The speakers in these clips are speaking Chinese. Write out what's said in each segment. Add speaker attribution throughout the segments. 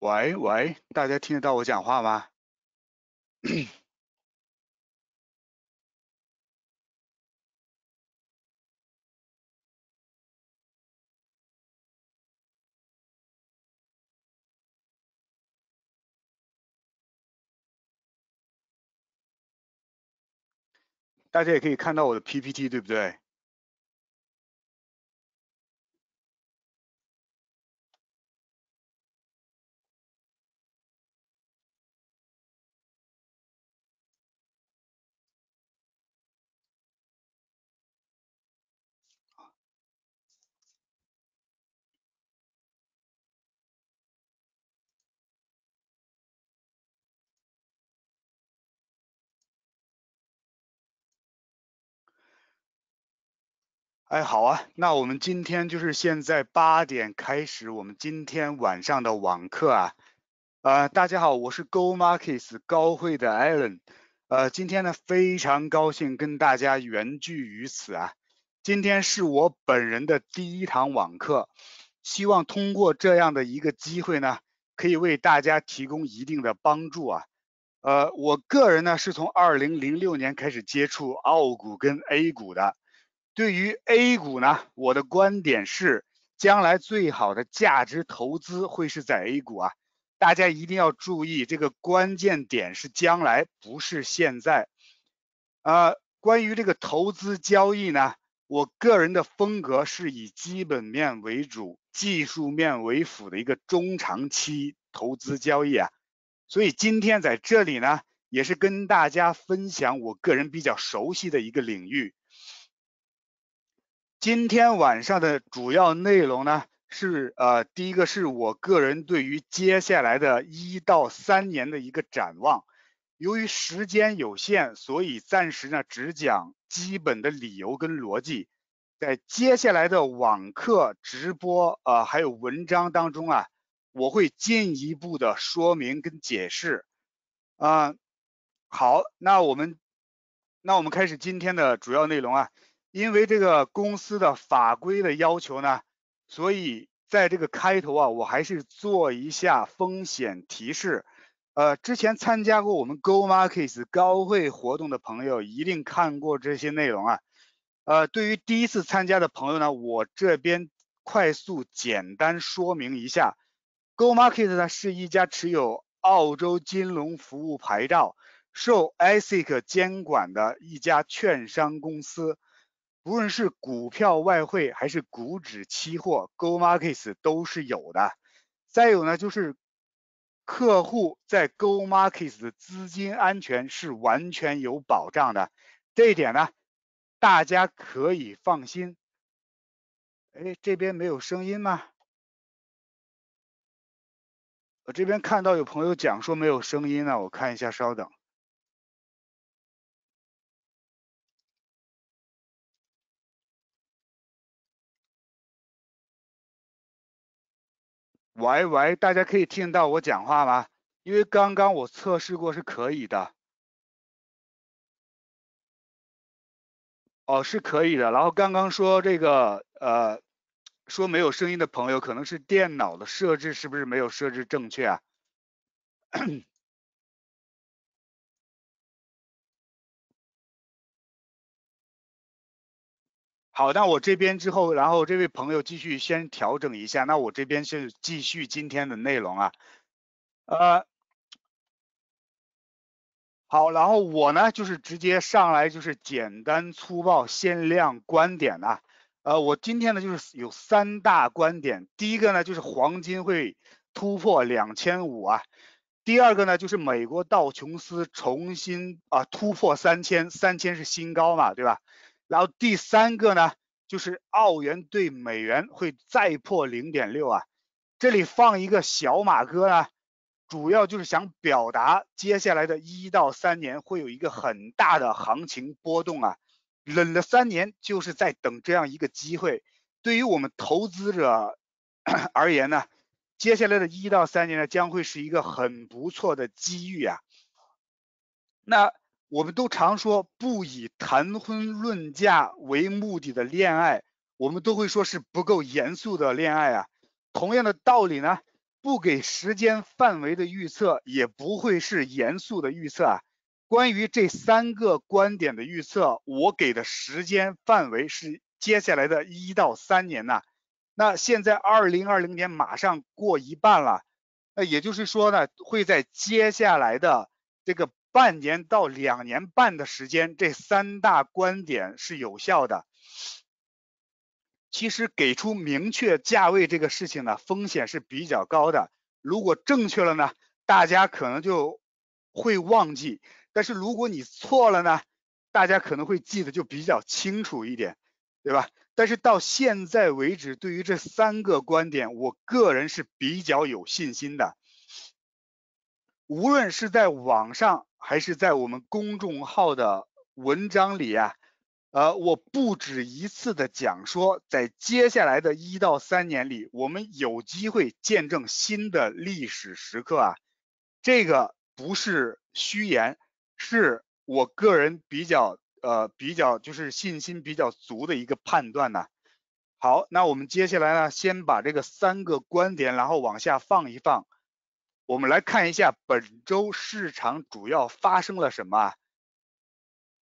Speaker 1: 喂喂，大家听得到我讲话吗？大家也可以看到我的 PPT，对不对？哎，好啊，那我们今天就是现在八点开始，我们今天晚上的网课啊。呃，大家好，我是 Go Markets 高汇的 Allen。呃，今天呢非常高兴跟大家缘聚于此啊。今天是我本人的第一堂网课，希望通过这样的一个机会呢，可以为大家提供一定的帮助啊。呃，我个人呢是从二零零六年开始接触澳股跟 A 股的。对于 A 股呢，我的观点是，将来最好的价值投资会是在 A 股啊。大家一定要注意，这个关键点是将来，不是现在。呃，关于这个投资交易呢，我个人的风格是以基本面为主，技术面为辅的一个中长期投资交易啊。所以今天在这里呢，也是跟大家分享我个人比较熟悉的一个领域。今天晚上的主要内容呢，是呃，第一个是我个人对于接下来的一到三年的一个展望。由于时间有限，所以暂时呢只讲基本的理由跟逻辑。在接下来的网课、直播呃还有文章当中啊，我会进一步的说明跟解释。啊，好，那我们那我们开始今天的主要内容啊。因为这个公司的法规的要求呢，所以在这个开头啊，我还是做一下风险提示。呃，之前参加过我们 Go Markets 高会活动的朋友一定看过这些内容啊。呃，对于第一次参加的朋友呢，我这边快速简单说明一下，Go Markets 呢是一家持有澳洲金融服务牌照、受 ASIC 监管的一家券商公司。无论是股票、外汇还是股指期货，Go Markets 都是有的。再有呢，就是客户在 Go Markets 的资金安全是完全有保障的，这一点呢，大家可以放心。哎，这边没有声音吗？我这边看到有朋友讲说没有声音呢，我看一下，稍等。喂喂，大家可以听到我讲话吗？因为刚刚我测试过是可以的。哦，是可以的。然后刚刚说这个呃，说没有声音的朋友，可能是电脑的设置是不是没有设置正确啊？好，那我这边之后，然后这位朋友继续先调整一下，那我这边是继续今天的内容啊，呃，好，然后我呢就是直接上来就是简单粗暴限量观点啊，呃，我今天呢就是有三大观点，第一个呢就是黄金会突破两千五啊，第二个呢就是美国道琼斯重新啊突破三千，三千是新高嘛，对吧？然后第三个呢，就是澳元对美元会再破零点六啊，这里放一个小马哥呢，主要就是想表达接下来的一到三年会有一个很大的行情波动啊，忍了三年就是在等这样一个机会，对于我们投资者 而言呢，接下来的一到三年呢将会是一个很不错的机遇啊，那。我们都常说不以谈婚论嫁为目的的恋爱，我们都会说是不够严肃的恋爱啊。同样的道理呢，不给时间范围的预测，也不会是严肃的预测啊。关于这三个观点的预测，我给的时间范围是接下来的一到三年呐。那现在二零二零年马上过一半了，那也就是说呢，会在接下来的这个半年到两年半的时间，这三大观点是有效的。其实给出明确价位这个事情呢，风险是比较高的。如果正确了呢，大家可能就会忘记。但是如果你错了呢，大家可能会记得就比较清楚一点，对吧？但是到现在为止，对于这三个观点，我个人是比较有信心的。无论是在网上还是在我们公众号的文章里啊，呃，我不止一次的讲说，在接下来的一到三年里，我们有机会见证新的历史时刻啊，这个不是虚言。是我个人比较呃比较就是信心比较足的一个判断呢。好，那我们接下来呢，先把这个三个观点，然后往下放一放。我们来看一下本周市场主要发生了什么。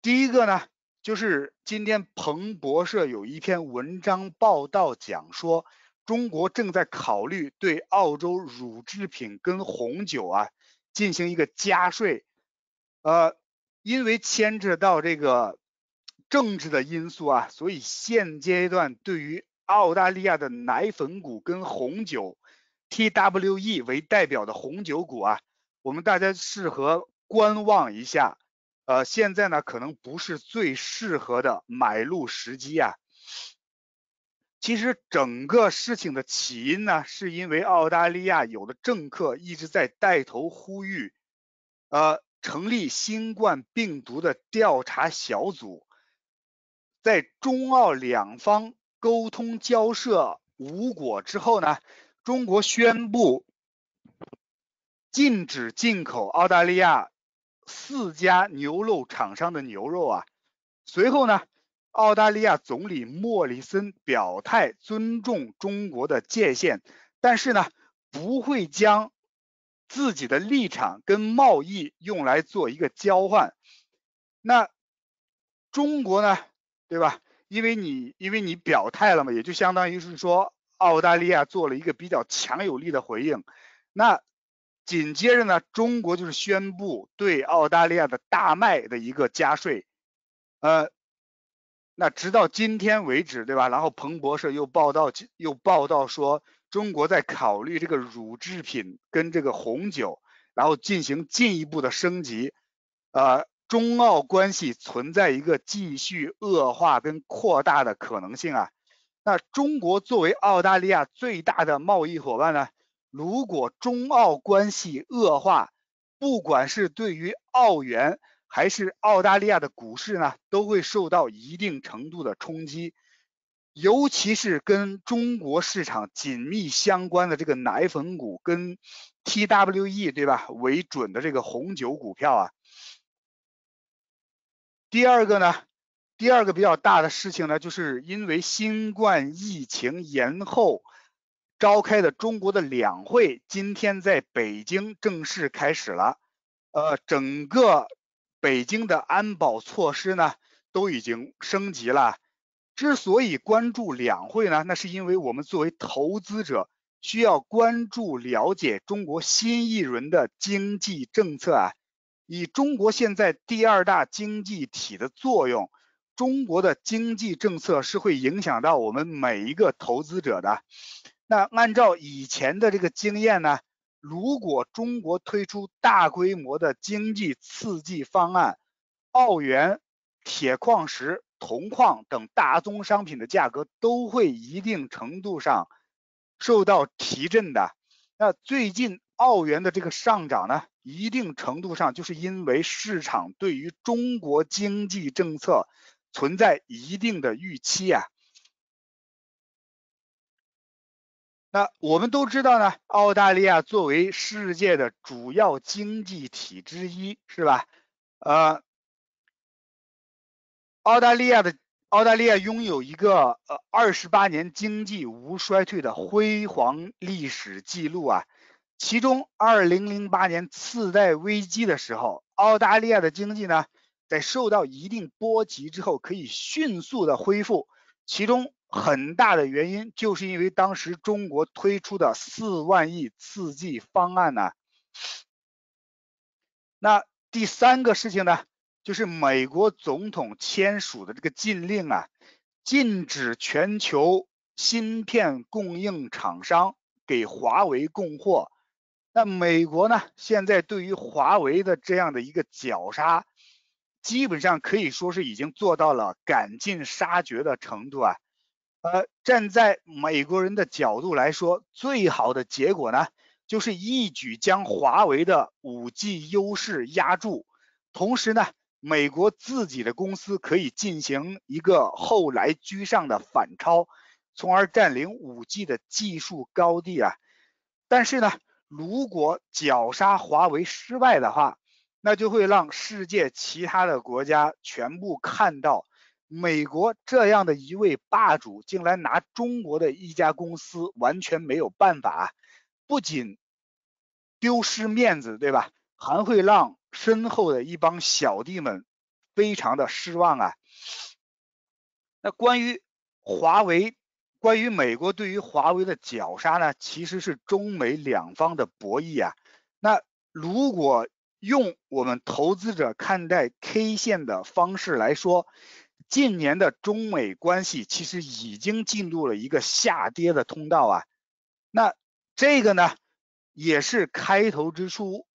Speaker 1: 第一个呢，就是今天彭博社有一篇文章报道讲说，中国正在考虑对澳洲乳制品跟红酒啊进行一个加税。呃，因为牵扯到这个政治的因素啊，所以现阶段对于澳大利亚的奶粉股跟红酒，TWE 为代表的红酒股啊，我们大家适合观望一下。呃，现在呢可能不是最适合的买入时机啊。其实整个事情的起因呢，是因为澳大利亚有的政客一直在带头呼吁，呃。成立新冠病毒的调查小组，在中澳两方沟通交涉无果之后呢，中国宣布禁止进口澳大利亚四家牛肉厂商的牛肉啊。随后呢，澳大利亚总理莫里森表态尊重中国的界限，但是呢，不会将。自己的立场跟贸易用来做一个交换，那中国呢，对吧？因为你因为你表态了嘛，也就相当于是说澳大利亚做了一个比较强有力的回应。那紧接着呢，中国就是宣布对澳大利亚的大麦的一个加税。呃，那直到今天为止，对吧？然后彭博社又报道又报道说。中国在考虑这个乳制品跟这个红酒，然后进行进一步的升级，呃，中澳关系存在一个继续恶化跟扩大的可能性啊。那中国作为澳大利亚最大的贸易伙伴呢，如果中澳关系恶化，不管是对于澳元还是澳大利亚的股市呢，都会受到一定程度的冲击。尤其是跟中国市场紧密相关的这个奶粉股跟 TWE 对吧为准的这个红酒股票啊。第二个呢，第二个比较大的事情呢，就是因为新冠疫情延后召开的中国的两会，今天在北京正式开始了。呃，整个北京的安保措施呢都已经升级了。之所以关注两会呢，那是因为我们作为投资者需要关注了解中国新一轮的经济政策啊。以中国现在第二大经济体的作用，中国的经济政策是会影响到我们每一个投资者的。那按照以前的这个经验呢，如果中国推出大规模的经济刺激方案，澳元、铁矿石。铜矿等大宗商品的价格都会一定程度上受到提振的。那最近澳元的这个上涨呢，一定程度上就是因为市场对于中国经济政策存在一定的预期啊。那我们都知道呢，澳大利亚作为世界的主要经济体之一，是吧？呃。澳大利亚的澳大利亚拥有一个呃二十八年经济无衰退的辉煌历史记录啊，其中2008年次贷危机的时候，澳大利亚的经济呢，在受到一定波及之后，可以迅速的恢复。其中很大的原因就是因为当时中国推出的四万亿刺激方案呢。那第三个事情呢，就是美国总统签署的这个禁令啊，禁止全球芯片供应厂商给华为供货。那美国呢，现在对于华为的这样的一个绞杀，基本上可以说是已经做到了赶尽杀绝的程度啊。呃，站在美国人的角度来说，最好的结果呢，就是一举将华为的 5G 优势压住，同时呢，美国自己的公司可以进行一个后来居上的反超，从而占领 5G 的技术高地啊。但是呢，如果绞杀华为失败的话，那就会让世界其他的国家全部看到。美国这样的一位霸主，竟然拿中国的一家公司完全没有办法，不仅丢失面子，对吧？还会让身后的一帮小弟们非常的失望啊。那关于华为，关于美国对于华为的绞杀呢，其实是中美两方的博弈啊。那如果用我们投资者看待 K 线的方式来说，近年的中美关系其实已经进入了一个下跌的通道啊，那这个呢也是开头之初，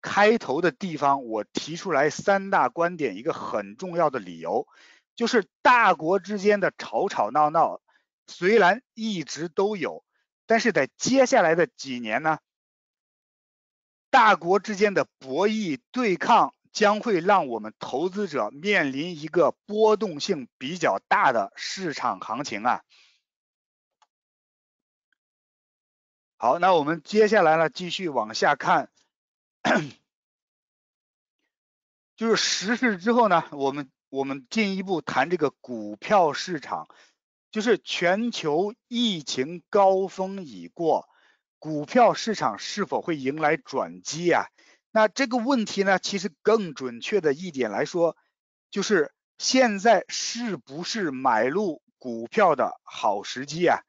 Speaker 1: 开头的地方我提出来三大观点，一个很重要的理由就是大国之间的吵吵闹闹虽然一直都有，但是在接下来的几年呢，大国之间的博弈对抗。将会让我们投资者面临一个波动性比较大的市场行情啊。好，那我们接下来呢，继续往下看，就是时事之后呢，我们我们进一步谈这个股票市场，就是全球疫情高峰已过，股票市场是否会迎来转机啊？那这个问题呢，其实更准确的一点来说，就是现在是不是买入股票的好时机啊？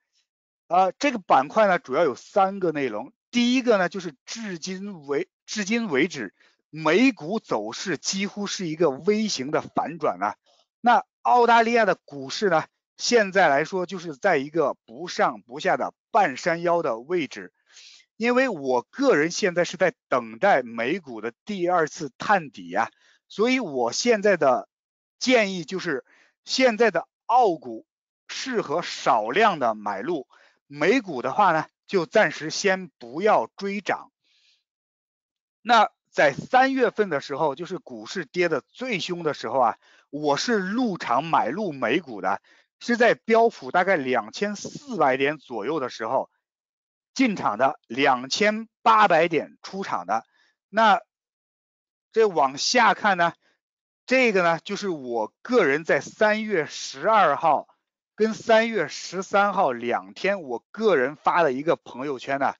Speaker 1: 啊，这个板块呢主要有三个内容。第一个呢，就是至今为至今为止，美股走势几乎是一个 V 型的反转啊。那澳大利亚的股市呢，现在来说就是在一个不上不下的半山腰的位置。因为我个人现在是在等待美股的第二次探底呀，所以我现在的建议就是，现在的澳股适合少量的买入，美股的话呢，就暂时先不要追涨。那在三月份的时候，就是股市跌的最凶的时候啊，我是入场买入美股的，是在标普大概两千四百点左右的时候。进场的两千八百点出场的，那这往下看呢？这个呢，就是我个人在三月十二号跟三月十三号两天，我个人发的一个朋友圈呢。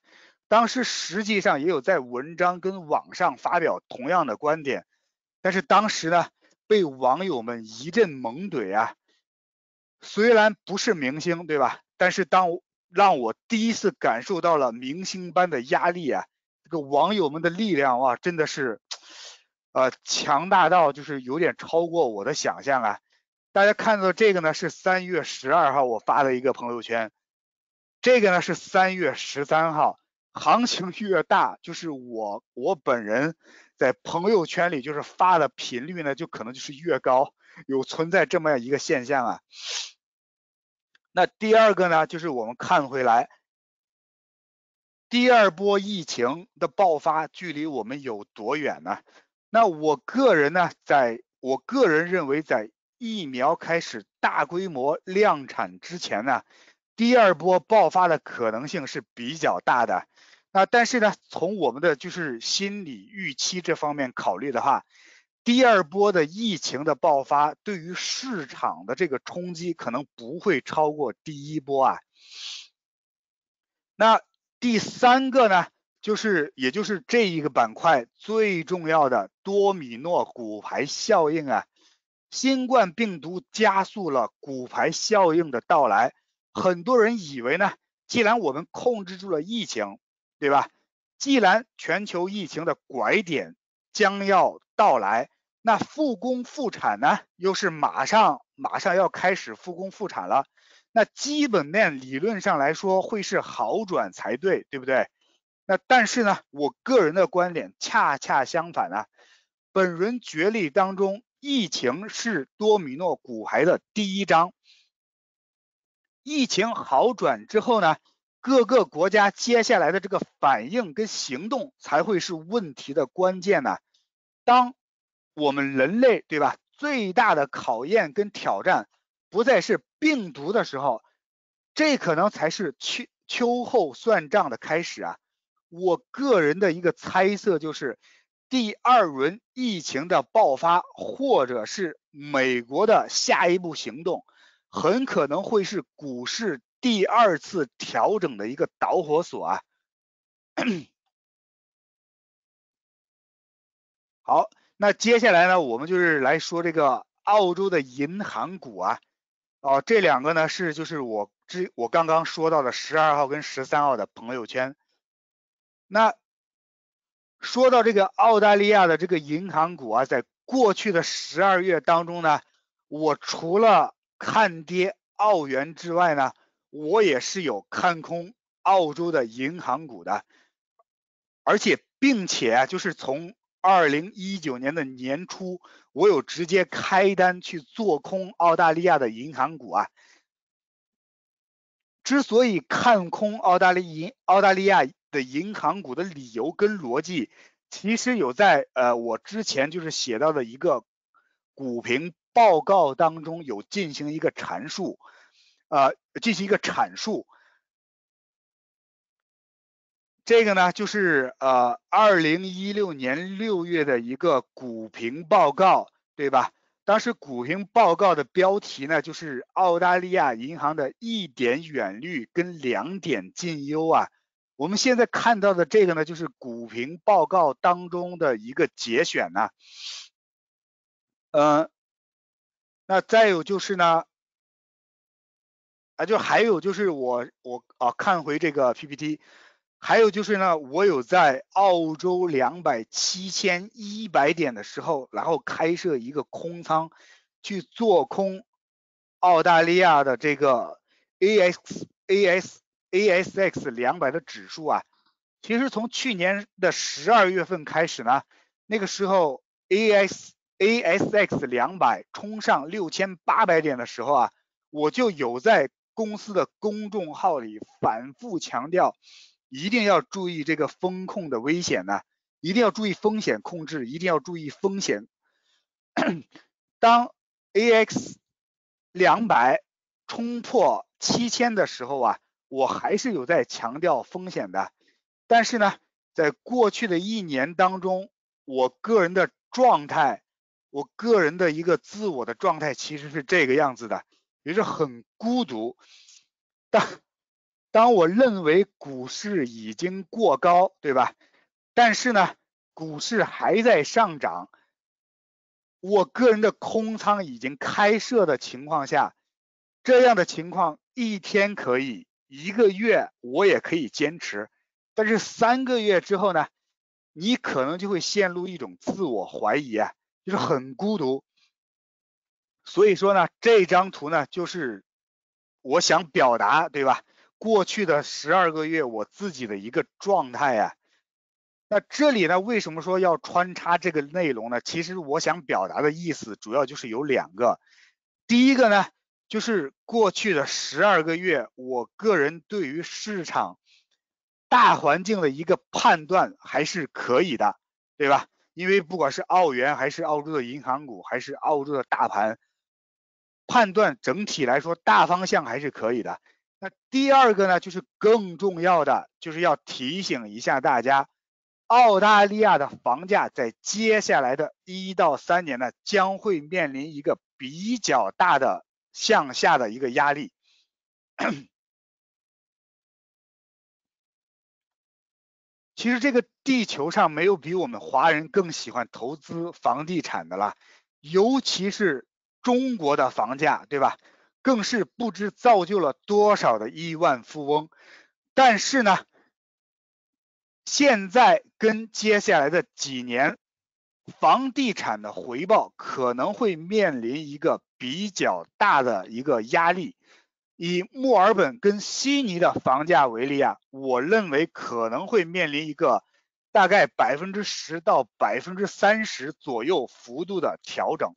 Speaker 1: 当时实际上也有在文章跟网上发表同样的观点，但是当时呢，被网友们一阵猛怼啊。虽然不是明星，对吧？但是当让我第一次感受到了明星般的压力啊！这个网友们的力量哇，真的是，呃，强大到就是有点超过我的想象啊！大家看到这个呢，是三月十二号我发的一个朋友圈，这个呢是三月十三号，行情越大，就是我我本人在朋友圈里就是发的频率呢，就可能就是越高，有存在这么样一个现象啊。那第二个呢，就是我们看回来，第二波疫情的爆发距离我们有多远呢？那我个人呢，在我个人认为，在疫苗开始大规模量产之前呢，第二波爆发的可能性是比较大的。那但是呢，从我们的就是心理预期这方面考虑的话，第二波的疫情的爆发对于市场的这个冲击可能不会超过第一波啊。那第三个呢，就是也就是这一个板块最重要的多米诺骨牌效应啊。新冠病毒加速了骨牌效应的到来，很多人以为呢，既然我们控制住了疫情，对吧？既然全球疫情的拐点将要到来，那复工复产呢，又是马上马上要开始复工复产了，那基本面理论上来说会是好转才对，对不对？那但是呢，我个人的观点恰恰相反啊，本轮决力当中。疫情是多米诺骨牌的第一章。疫情好转之后呢，各个国家接下来的这个反应跟行动才会是问题的关键呢。当我们人类对吧，最大的考验跟挑战不再是病毒的时候，这可能才是秋秋后算账的开始啊。我个人的一个猜测就是。第二轮疫情的爆发，或者是美国的下一步行动，很可能会是股市第二次调整的一个导火索啊。好，那接下来呢，我们就是来说这个澳洲的银行股啊。哦，这两个呢是就是我之我刚刚说到的十二号跟十三号的朋友圈，那。说到这个澳大利亚的这个银行股啊，在过去的十二月当中呢，我除了看跌澳元之外呢，我也是有看空澳洲的银行股的，而且并且，就是从二零一九年的年初，我有直接开单去做空澳大利亚的银行股啊。之所以看空澳大利银澳大利亚。的银行股的理由跟逻辑，其实有在呃我之前就是写到的一个股评报告当中有进行一个阐述，呃进行一个阐述。这个呢就是呃二零一六年六月的一个股评报告，对吧？当时股评报告的标题呢就是澳大利亚银行的一点远虑跟两点近忧啊。我们现在看到的这个呢，就是股评报告当中的一个节选呢。嗯，那再有就是呢，啊，就还有就是我我啊看回这个 PPT，还有就是呢，我有在澳洲两百七千一百点的时候，然后开设一个空仓去做空澳大利亚的这个 AXAS。ASX 两百的指数啊，其实从去年的十二月份开始呢，那个时候 AS ASX 两百冲上六千八百点的时候啊，我就有在公司的公众号里反复强调，一定要注意这个风控的危险呢，一定要注意风险控制，一定要注意风险。当 AX 两百冲破七千的时候啊。我还是有在强调风险的，但是呢，在过去的一年当中，我个人的状态，我个人的一个自我的状态其实是这个样子的，也是很孤独。当当我认为股市已经过高，对吧？但是呢，股市还在上涨，我个人的空仓已经开设的情况下，这样的情况一天可以。一个月我也可以坚持，但是三个月之后呢，你可能就会陷入一种自我怀疑啊，就是很孤独。所以说呢，这张图呢，就是我想表达，对吧？过去的十二个月我自己的一个状态呀。那这里呢，为什么说要穿插这个内容呢？其实我想表达的意思主要就是有两个，第一个呢。就是过去的十二个月，我个人对于市场大环境的一个判断还是可以的，对吧？因为不管是澳元还是澳洲的银行股，还是澳洲的大盘，判断整体来说大方向还是可以的。那第二个呢，就是更重要的，就是要提醒一下大家，澳大利亚的房价在接下来的一到三年呢，将会面临一个比较大的。向下的一个压力，其实这个地球上没有比我们华人更喜欢投资房地产的了，尤其是中国的房价，对吧？更是不知造就了多少的亿万富翁。但是呢，现在跟接下来的几年，房地产的回报可能会面临一个比较大的一个压力。以墨尔本跟悉尼的房价为例啊，我认为可能会面临一个大概百分之十到百分之三十左右幅度的调整。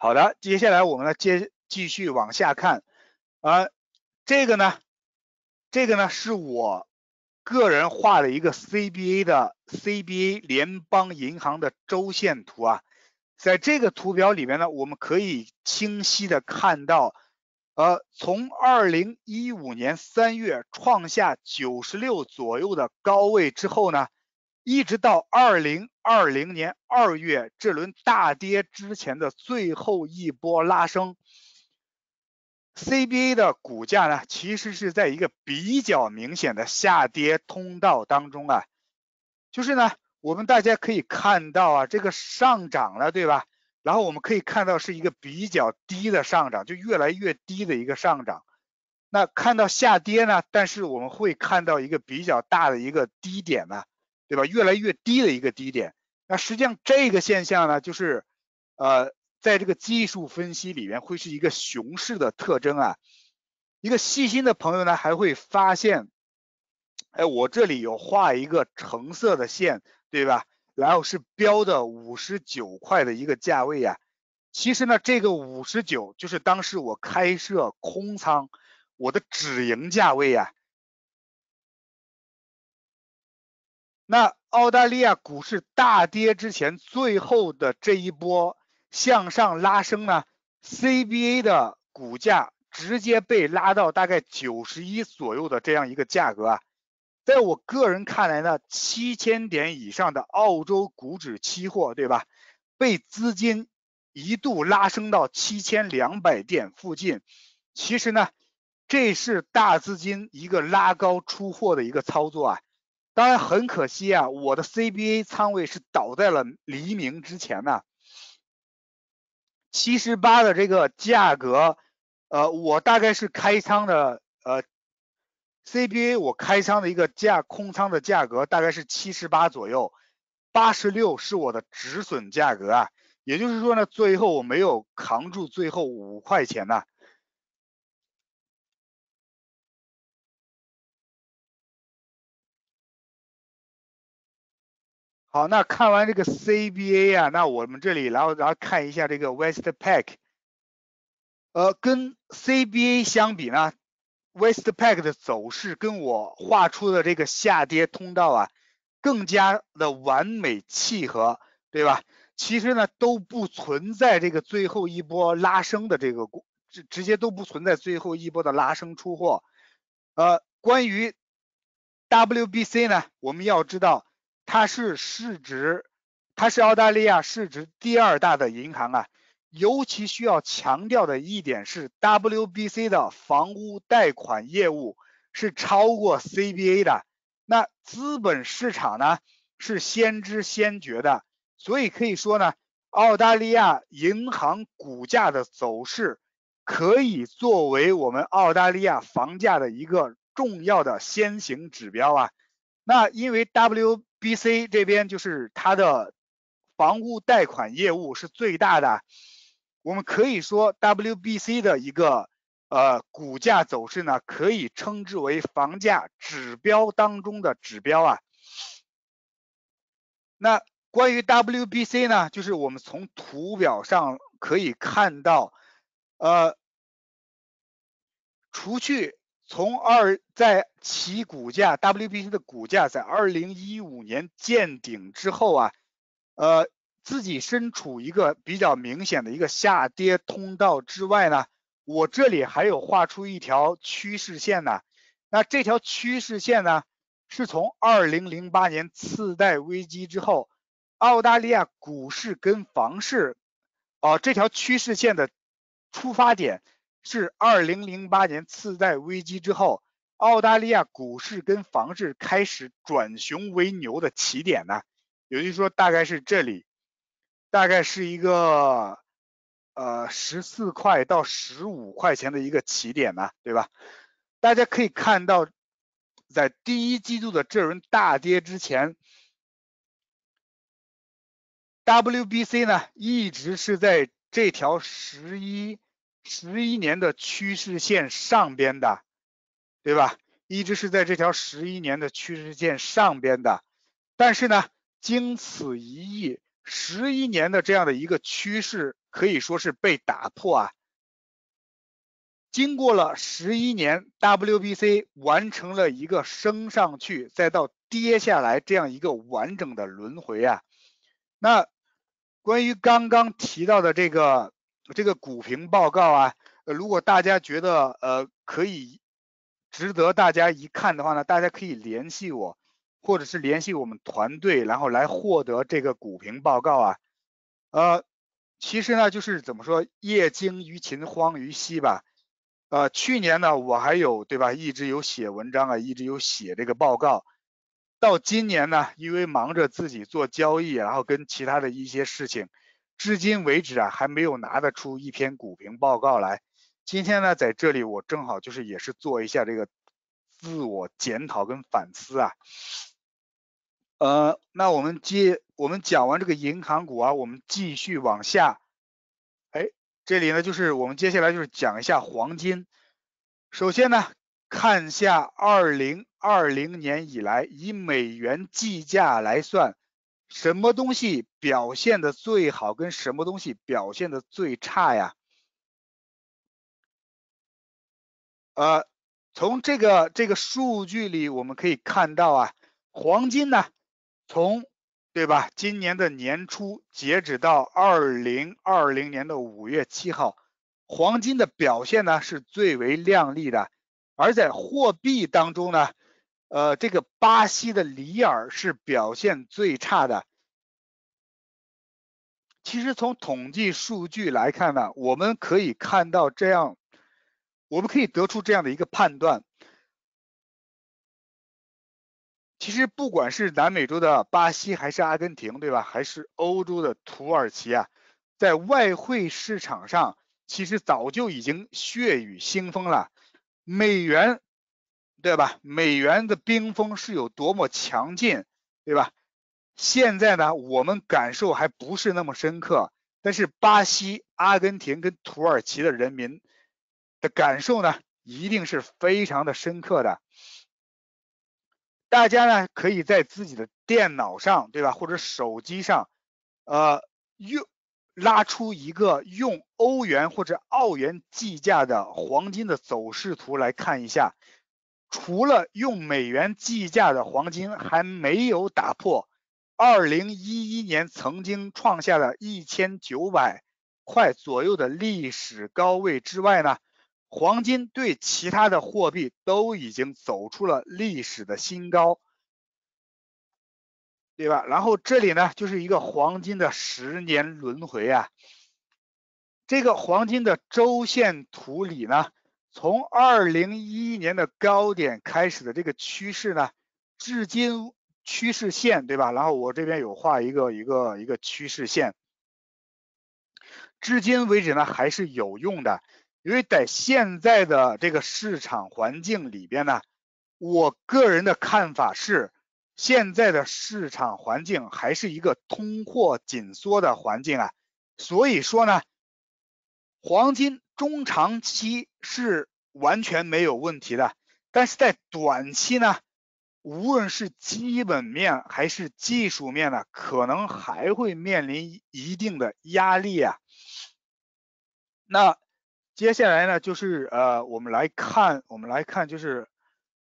Speaker 1: 好的，接下来我们来接继续往下看，啊，这个呢，这个呢是我个人画的一个 CBA 的 CBA 联邦银行的周线图啊，在这个图表里面呢，我们可以清晰的看到。呃，从二零一五年三月创下九十六左右的高位之后呢，一直到二零二零年二月这轮大跌之前的最后一波拉升，CBA 的股价呢，其实是在一个比较明显的下跌通道当中啊，就是呢，我们大家可以看到啊，这个上涨了，对吧？然后我们可以看到是一个比较低的上涨，就越来越低的一个上涨。那看到下跌呢，但是我们会看到一个比较大的一个低点呢，对吧？越来越低的一个低点。那实际上这个现象呢，就是呃，在这个技术分析里面会是一个熊市的特征啊。一个细心的朋友呢，还会发现，哎，我这里有画一个橙色的线，对吧？然后是标的五十九块的一个价位呀，其实呢，这个五十九就是当时我开设空仓我的止盈价位呀。那澳大利亚股市大跌之前最后的这一波向上拉升呢，CBA 的股价直接被拉到大概九十一左右的这样一个价格啊。在我个人看来呢，七千点以上的澳洲股指期货，对吧？被资金一度拉升到七千两百点附近，其实呢，这是大资金一个拉高出货的一个操作啊。当然很可惜啊，我的 CBA 仓位是倒在了黎明之前呢。七十八的这个价格，呃，我大概是开仓的，呃。CBA 我开仓的一个价空仓的价格大概是七十八左右，八十六是我的止损价格啊，也就是说呢，最后我没有扛住最后五块钱呢。好，那看完这个 CBA 啊，那我们这里然后然后看一下这个 Westpac，呃，跟 CBA 相比呢？Westpac 的走势跟我画出的这个下跌通道啊，更加的完美契合，对吧？其实呢都不存在这个最后一波拉升的这个直直接都不存在最后一波的拉升出货。呃，关于 WBC 呢，我们要知道它是市值，它是澳大利亚市值第二大的银行啊。尤其需要强调的一点是，WBC 的房屋贷款业务是超过 CBA 的。那资本市场呢是先知先觉的，所以可以说呢，澳大利亚银行股价的走势可以作为我们澳大利亚房价的一个重要的先行指标啊。那因为 W B C 这边就是它的房屋贷款业务是最大的。我们可以说，WBC 的一个呃股价走势呢，可以称之为房价指标当中的指标啊。那关于 WBC 呢，就是我们从图表上可以看到，呃，除去从二在其股价 WBC 的股价在二零一五年见顶之后啊，呃。自己身处一个比较明显的一个下跌通道之外呢，我这里还有画出一条趋势线呢。那这条趋势线呢，是从二零零八年次贷危机之后，澳大利亚股市跟房市，哦，这条趋势线的出发点是二零零八年次贷危机之后，澳大利亚股市跟房市开始转熊为牛的起点呢？也就是说，大概是这里，大概是一个呃十四块到十五块钱的一个起点呢，对吧？大家可以看到，在第一季度的这轮大跌之前，WBC 呢一直是在这条十一十一年的趋势线上边的。对吧？一直是在这条十一年的趋势线上边的，但是呢，经此一役，十一年的这样的一个趋势可以说是被打破啊。经过了十一年，WBC 完成了一个升上去，再到跌下来这样一个完整的轮回啊。那关于刚刚提到的这个这个股评报告啊，呃，如果大家觉得呃可以。值得大家一看的话呢，大家可以联系我，或者是联系我们团队，然后来获得这个股评报告啊。呃，其实呢，就是怎么说，业精于勤，荒于嬉吧。呃，去年呢，我还有对吧，一直有写文章啊，一直有写这个报告。到今年呢，因为忙着自己做交易，然后跟其他的一些事情，至今为止啊，还没有拿得出一篇股评报告来。今天呢，在这里我正好就是也是做一下这个自我检讨跟反思啊。呃，那我们接我们讲完这个银行股啊，我们继续往下。哎，这里呢就是我们接下来就是讲一下黄金。首先呢，看下二零二零年以来以美元计价来算，什么东西表现的最好，跟什么东西表现的最差呀？呃，从这个这个数据里我们可以看到啊，黄金呢，从对吧，今年的年初截止到二零二零年的五月七号，黄金的表现呢是最为亮丽的，而在货币当中呢，呃，这个巴西的里尔是表现最差的。其实从统计数据来看呢，我们可以看到这样。我们可以得出这样的一个判断，其实不管是南美洲的巴西还是阿根廷，对吧？还是欧洲的土耳其啊，在外汇市场上，其实早就已经血雨腥风了。美元，对吧？美元的冰封是有多么强劲，对吧？现在呢，我们感受还不是那么深刻，但是巴西、阿根廷跟土耳其的人民。的感受呢，一定是非常的深刻的。大家呢，可以在自己的电脑上，对吧，或者手机上，呃，用拉出一个用欧元或者澳元计价的黄金的走势图来看一下。除了用美元计价的黄金还没有打破二零一一年曾经创下的一千九百块左右的历史高位之外呢？黄金对其他的货币都已经走出了历史的新高，对吧？然后这里呢就是一个黄金的十年轮回啊。这个黄金的周线图里呢，从二零一一年的高点开始的这个趋势呢，至今趋势线对吧？然后我这边有画一个一个一个趋势线，至今为止呢还是有用的。因为在现在的这个市场环境里边呢，我个人的看法是，现在的市场环境还是一个通货紧缩的环境啊，所以说呢，黄金中长期是完全没有问题的，但是在短期呢，无论是基本面还是技术面呢，可能还会面临一定的压力啊，那。接下来呢，就是呃，我们来看，我们来看，就是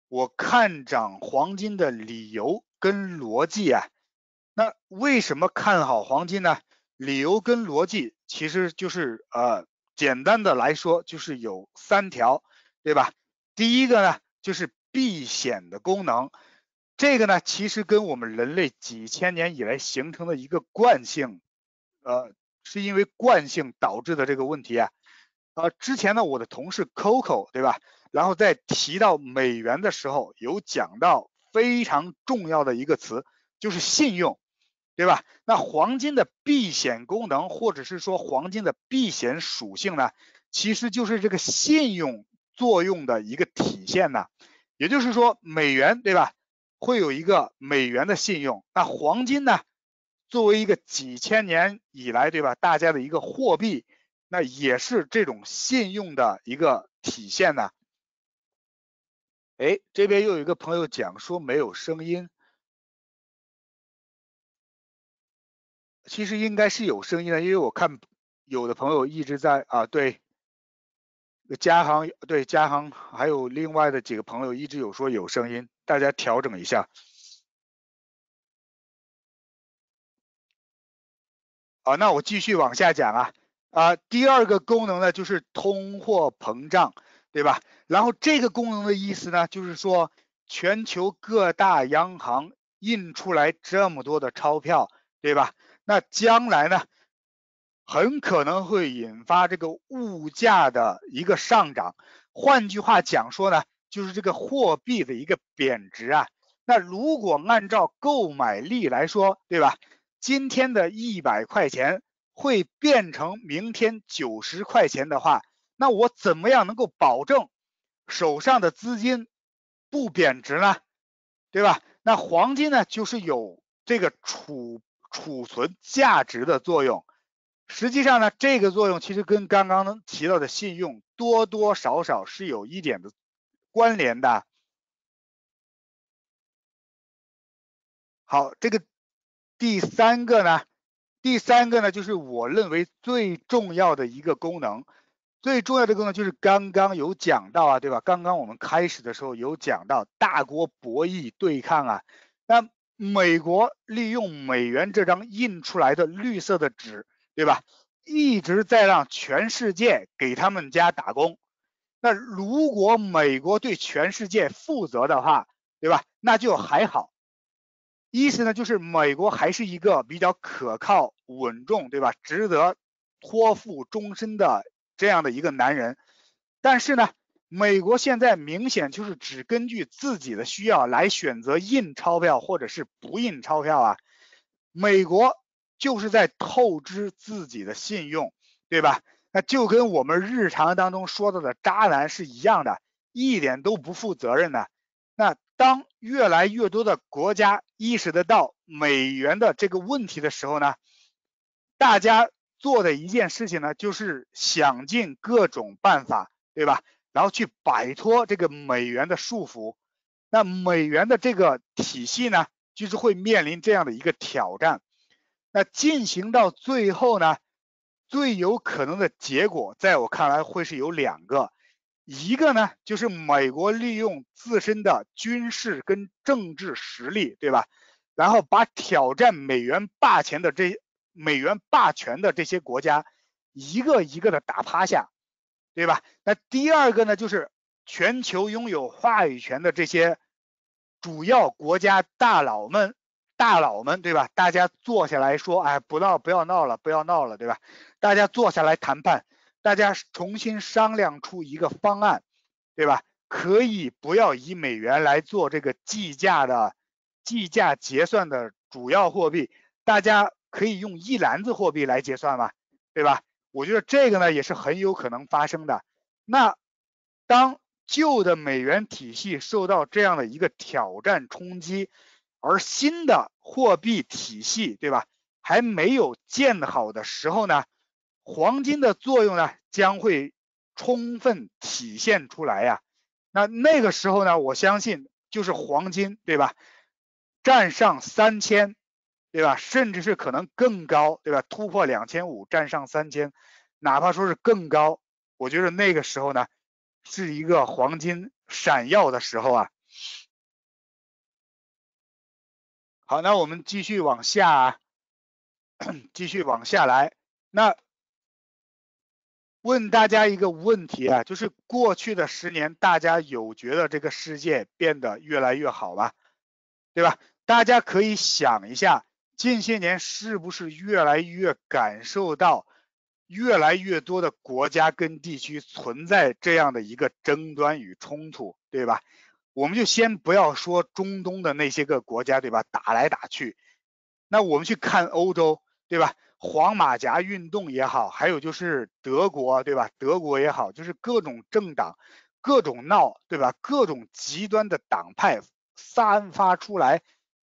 Speaker 1: 我看涨黄金的理由跟逻辑啊。那为什么看好黄金呢？理由跟逻辑其实就是呃，简单的来说就是有三条，对吧？第一个呢，就是避险的功能，这个呢，其实跟我们人类几千年以来形成的一个惯性，呃，是因为惯性导致的这个问题啊。呃，之前呢，我的同事 Coco 对吧？然后在提到美元的时候，有讲到非常重要的一个词，就是信用，对吧？那黄金的避险功能，或者是说黄金的避险属性呢，其实就是这个信用作用的一个体现呢。也就是说，美元，对吧？会有一个美元的信用，那黄金呢？作为一个几千年以来，对吧？大家的一个货币，那也是这种信用的一个体现呢。哎，这边又有一个朋友讲说没有声音，其实应该是有声音的，因为我看有的朋友一直在啊，对，嘉航，对嘉航，还有另外的几个朋友一直有说有声音，大家调整一下。啊，那我继续往下讲啊，啊，第二个功能呢就是通货膨胀，对吧？然后这个功能的意思呢，就是说全球各大央行印出来这么多的钞票，对吧？那将来呢，很可能会引发这个物价的一个上涨。换句话讲说呢，就是这个货币的一个贬值啊。那如果按照购买力来说，对吧？今天的一百块钱会变成明天九十块钱的话，那我怎么样能够保证手上的资金不贬值呢？对吧？那黄金呢，就是有这个储储存价值的作用。实际上呢，这个作用其实跟刚刚提到的信用多多少少是有一点的关联的。好，这个。第三个呢，第三个呢，就是我认为最重要的一个功能，最重要的功能就是刚刚有讲到啊，对吧？刚刚我们开始的时候有讲到大国博弈对抗啊，美国利用美元这张印出来的绿色的纸，对吧？一直在让全世界给他们家打工。那如果美国对全世界负责的话，对吧？那就还好。意思呢，就是美国还是一个比较可靠、稳重，对吧？值得托付终身的这样的一个男人。但是呢，美国现在明显就是只根据自己的需要来选择印钞票或者是不印钞票啊。美国就是在透支自己的信用，对吧？那就跟我们日常当中说到的渣男是一样的，一点都不负责任的。那当越来越多的国家意识得到美元的这个问题的时候呢，大家做的一件事情呢，就是想尽各种办法，对吧？然后去摆脱这个美元的束缚。那美元的这个体系呢，就是会面临这样的一个挑战。那进行到最后呢，最有可能的结果，在我看来会是有两个。一个呢，就是美国利用自身的军事跟政治实力，对吧？然后把挑战美元霸权的这美元霸权的这些国家一个一个的打趴下，对吧？那第二个呢，就是全球拥有话语权的这些主要国家大佬们，大佬们，对吧？大家坐下来说，哎，不闹，不要闹了，不要闹了，对吧？大家坐下来谈判。大家重新商量出一个方案，对吧？可以不要以美元来做这个计价的计价结算的主要货币，大家可以用一篮子货币来结算嘛，对吧？我觉得这个呢也是很有可能发生的。那当旧的美元体系受到这样的一个挑战冲击，而新的货币体系，对吧？还没有建好的时候呢？黄金的作用呢，将会充分体现出来呀。那那个时候呢，我相信就是黄金，对吧？站上三千，对吧？甚至是可能更高，对吧？突破两千五，站上三千，哪怕说是更高，我觉得那个时候呢，是一个黄金闪耀的时候啊。好，那我们继续往下，继续往下来，那。问大家一个问题啊，就是过去的十年，大家有觉得这个世界变得越来越好吗？对吧？大家可以想一下，近些年是不是越来越感受到越来越多的国家跟地区存在这样的一个争端与冲突，对吧？我们就先不要说中东的那些个国家，对吧？打来打去，那我们去看欧洲，对吧？黄马甲运动也好，还有就是德国，对吧？德国也好，就是各种政党，各种闹，对吧？各种极端的党派散发出来，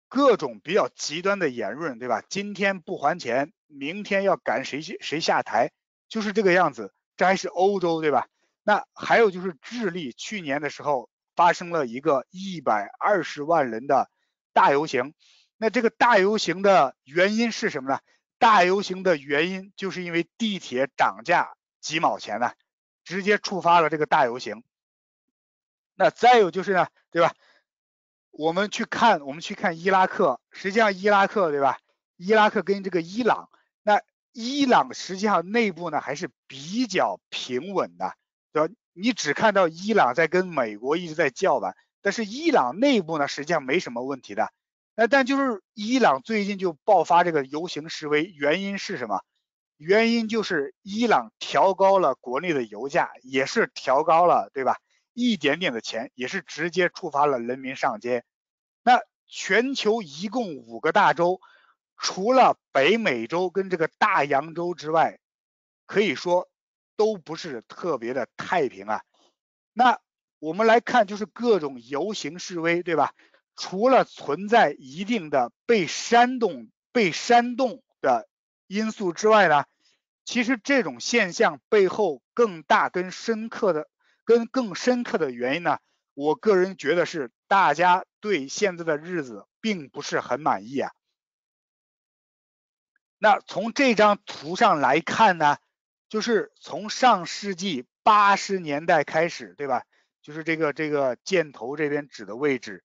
Speaker 1: 各种比较极端的言论，对吧？今天不还钱，明天要赶谁谁下台，就是这个样子。这还是欧洲，对吧？那还有就是智利，去年的时候。发生了一个一百二十万人的大游行，那这个大游行的原因是什么呢？大游行的原因就是因为地铁涨价几毛钱呢，直接触发了这个大游行。那再有就是呢，对吧？我们去看，我们去看伊拉克，实际上伊拉克，对吧？伊拉克跟这个伊朗，伊朗实际上内部呢还是比较平稳的，对吧？你只看到伊朗在跟美国一直在叫板，但是伊朗内部呢实际上没什么问题的。那但就是伊朗最近就爆发这个游行示威，原因是什么？原因就是伊朗调高了国内的油价，也是调高了，对吧？一点点的钱也是直接触发了人民上街。那全球一共五个大洲，除了北美洲跟这个大洋洲之外，可以说。都不是特别的太平啊。那我们来看，就是各种游行示威，对吧？除了存在一定的被煽动、被煽动的因素之外呢，其实这种现象背后更大、更深刻的、跟更深刻的原因呢，我个人觉得是大家对现在的日子并不是很满意啊。那从这张图上来看呢？就是从上世纪八十年代开始，对吧？就是这个这个箭头这边指的位置，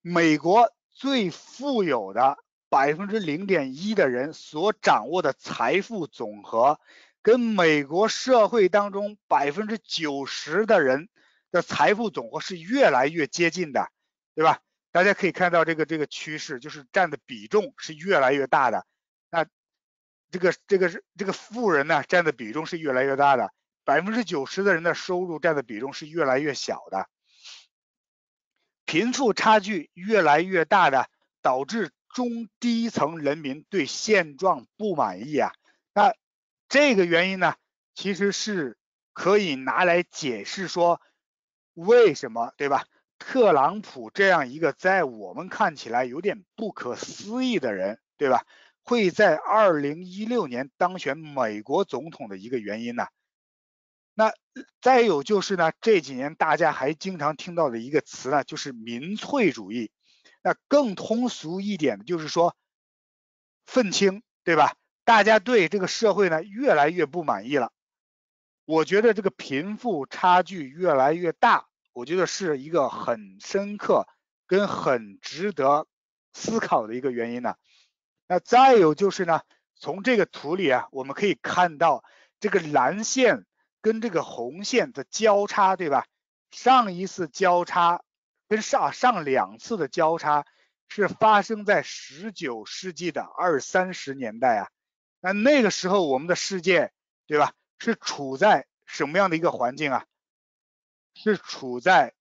Speaker 1: 美国最富有的百分之零点一的人所掌握的财富总和，跟美国社会当中百分之九十的人的财富总和是越来越接近的，对吧？大家可以看到这个这个趋势，就是占的比重是越来越大的。那这个这个是这个富人呢占的比重是越来越大的，百分之九十的人的收入占的比重是越来越小的，贫富差距越来越大的，导致中低层人民对现状不满意啊。那这个原因呢，其实是可以拿来解释说，为什么对吧？特朗普这样一个在我们看起来有点不可思议的人，对吧？会在二零一六年当选美国总统的一个原因呢？那再有就是呢，这几年大家还经常听到的一个词呢，就是民粹主义。那更通俗一点的就是说，愤青，对吧？大家对这个社会呢越来越不满意了。我觉得这个贫富差距越来越大，我觉得是一个很深刻跟很值得思考的一个原因呢。那再有就是呢，从这个图里啊，我们可以看到这个蓝线跟这个红线的交叉，对吧？上一次交叉跟上上两次的交叉是发生在十九世纪的二三十年代啊。那那个时候我们的世界，对吧？是处在什么样的一个环境啊？是处在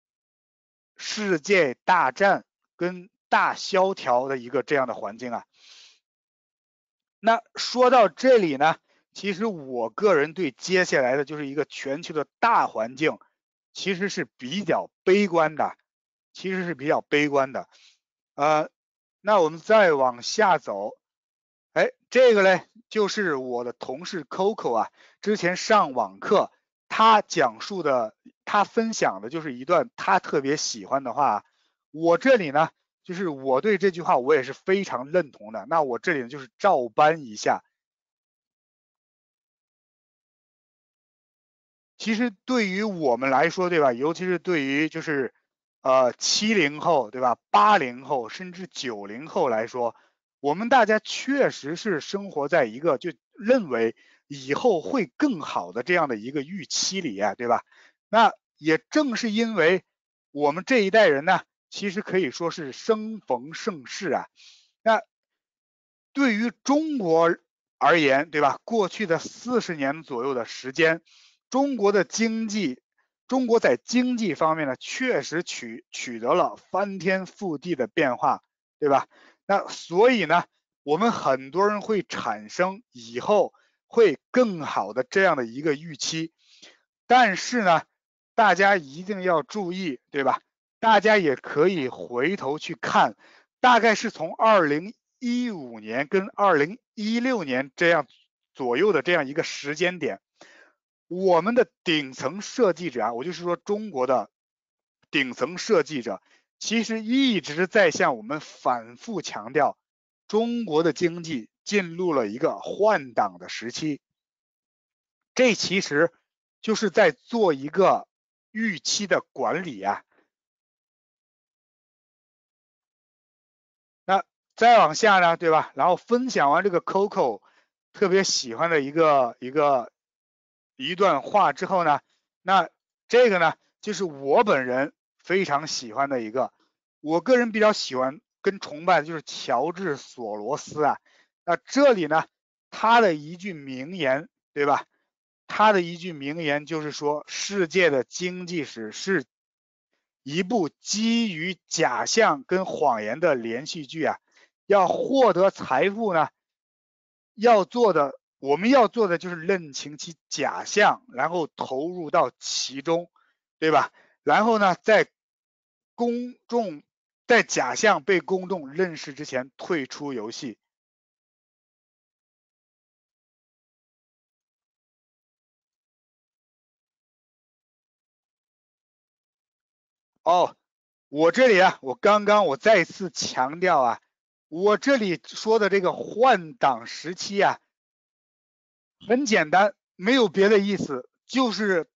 Speaker 1: 世界大战跟大萧条的一个这样的环境啊。那说到这里呢，其实我个人对接下来的就是一个全球的大环境，其实是比较悲观的，其实是比较悲观的。呃，那我们再往下走，哎，这个嘞就是我的同事 Coco 啊，之前上网课，他讲述的，他分享的就是一段他特别喜欢的话，我这里呢。就是我对这句话我也是非常认同的。那我这里呢就是照搬一下。其实对于我们来说，对吧？尤其是对于就是呃七零后，对吧？八零后甚至九零后来说，我们大家确实是生活在一个就认为以后会更好的这样的一个预期里啊，对吧？那也正是因为我们这一代人呢。其实可以说是生逢盛世啊。那对于中国而言，对吧？过去的四十年左右的时间，中国的经济，中国在经济方面呢，确实取取得了翻天覆地的变化，对吧？那所以呢，我们很多人会产生以后会更好的这样的一个预期，但是呢，大家一定要注意，对吧？大家也可以回头去看，大概是从二零一五年跟二零一六年这样左右的这样一个时间点，我们的顶层设计者啊，我就是说中国的顶层设计者，其实一直在向我们反复强调，中国的经济进入了一个换挡的时期，这其实就是在做一个预期的管理啊。再往下呢，对吧？然后分享完这个 Coco 特别喜欢的一个一个一段话之后呢，那这个呢就是我本人非常喜欢的一个，我个人比较喜欢跟崇拜的就是乔治索罗斯啊。那这里呢，他的一句名言，对吧？他的一句名言就是说，世界的经济史是一部基于假象跟谎言的连续剧啊。要获得财富呢，要做的，我们要做的就是认清其假象，然后投入到其中，对吧？然后呢，在公众在假象被公众认识之前退出游戏。哦，我这里啊，我刚刚我再次强调啊。我这里说的这个换挡时期啊，很简单，没有别的意思，就是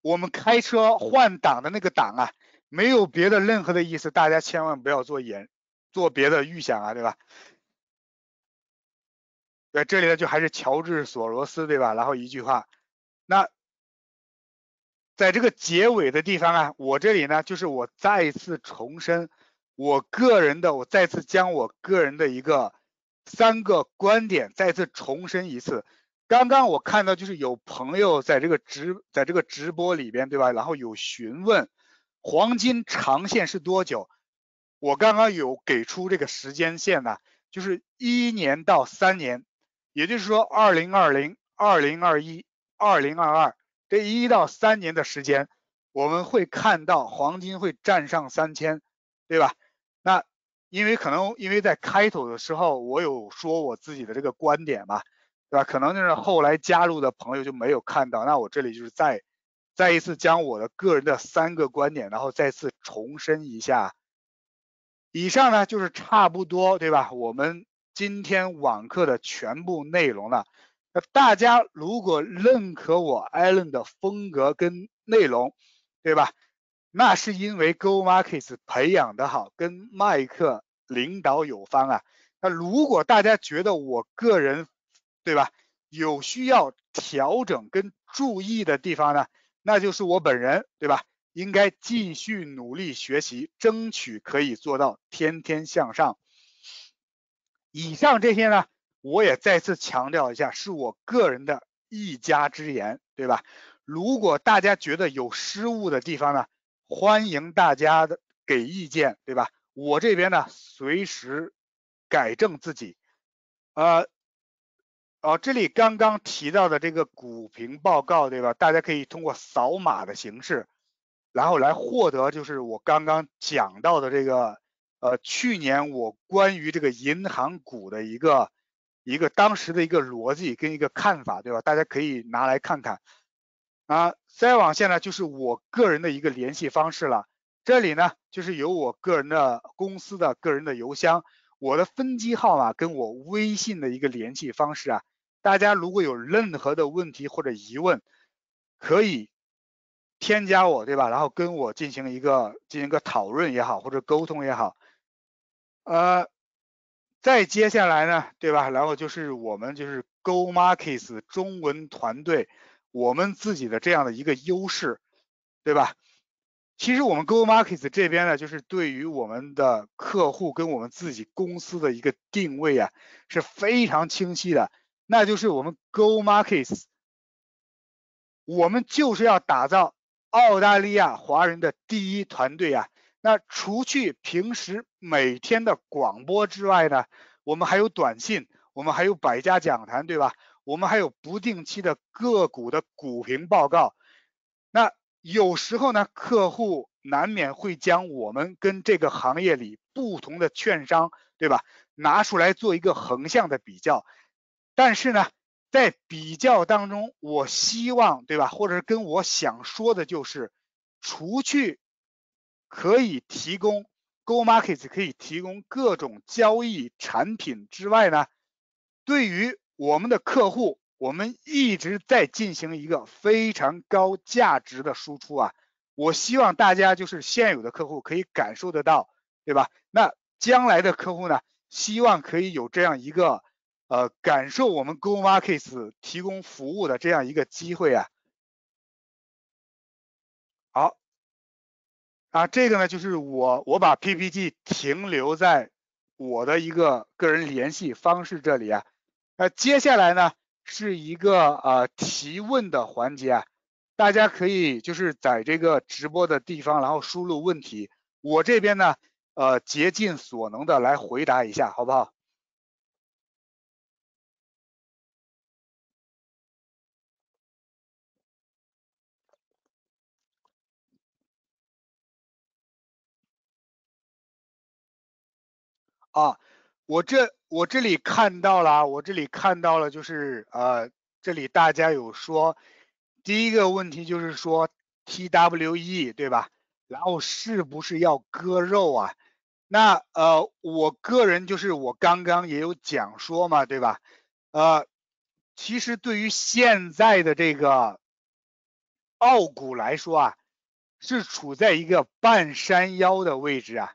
Speaker 1: 我们开车换挡的那个挡啊，没有别的任何的意思，大家千万不要做演做别的预想啊，对吧？对，这里呢就还是乔治索罗斯，对吧？然后一句话，那在这个结尾的地方啊，我这里呢就是我再一次重申。我个人的，我再次将我个人的一个三个观点再次重申一次。刚刚我看到就是有朋友在这个直在这个直播里边，对吧？然后有询问黄金长线是多久？我刚刚有给出这个时间线呢，就是一年到三年，也就是说二零二零、二零二一、二零二二这一到三年的时间，我们会看到黄金会站上三千，对吧？那因为可能因为在开头的时候我有说我自己的这个观点嘛，对吧？可能就是后来加入的朋友就没有看到，那我这里就是再再一次将我的个人的三个观点，然后再次重申一下。以上呢就是差不多，对吧？我们今天网课的全部内容了。那大家如果认可我艾伦的风格跟内容，对吧？那是因为 Go Markets 培养的好，跟麦克领导有方啊。那如果大家觉得我个人，对吧，有需要调整跟注意的地方呢，那就是我本人，对吧，应该继续努力学习，争取可以做到天天向上。以上这些呢，我也再次强调一下，是我个人的一家之言，对吧？如果大家觉得有失误的地方呢？欢迎大家的给意见，对吧？我这边呢，随时改正自己。呃，哦，这里刚刚提到的这个股评报告，对吧？大家可以通过扫码的形式，然后来获得，就是我刚刚讲到的这个，呃，去年我关于这个银行股的一个一个当时的一个逻辑跟一个看法，对吧？大家可以拿来看看。啊，再往下呢，就是我个人的一个联系方式了。这里呢，就是有我个人的公司的个人的邮箱，我的分机号码跟我微信的一个联系方式啊。大家如果有任何的问题或者疑问，可以添加我，对吧？然后跟我进行一个进行一个讨论也好，或者沟通也好。呃，再接下来呢，对吧？然后就是我们就是 Go Markets 中文团队。我们自己的这样的一个优势，对吧？其实我们 Go Markets 这边呢，就是对于我们的客户跟我们自己公司的一个定位啊，是非常清晰的。那就是我们 Go Markets，我们就是要打造澳大利亚华人的第一团队啊。那除去平时每天的广播之外呢，我们还有短信，我们还有百家讲坛，对吧？我们还有不定期的个股的股评报告。那有时候呢，客户难免会将我们跟这个行业里不同的券商，对吧，拿出来做一个横向的比较。但是呢，在比较当中，我希望，对吧，或者是跟我想说的就是，除去可以提供 Go Markets 可以提供各种交易产品之外呢，对于我们的客户。我们一直在进行一个非常高价值的输出啊！我希望大家就是现有的客户可以感受得到，对吧？那将来的客户呢，希望可以有这样一个呃感受我们 Go Markets 提供服务的这样一个机会啊。好，啊这个呢就是我我把 PPT 停留在我的一个个人联系方式这里啊，那接下来呢？是一个呃提问的环节啊，大家可以就是在这个直播的地方，然后输入问题，我这边呢呃竭尽所能的来回答一下，好不好？啊。我这我这里看到了，我这里看到了，就是呃，这里大家有说，第一个问题就是说 TWE 对吧？然后是不是要割肉啊？那呃，我个人就是我刚刚也有讲说嘛，对吧？呃，其实对于现在的这个澳股来说啊，是处在一个半山腰的位置啊，